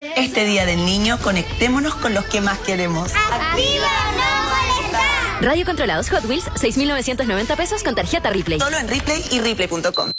Este Día del Niño, conectémonos con los que más queremos. ¡Activa no molestar! Radio controlados Hot Wheels, 6.990 pesos con tarjeta Ripley. Solo en Ripley y Ripley.com.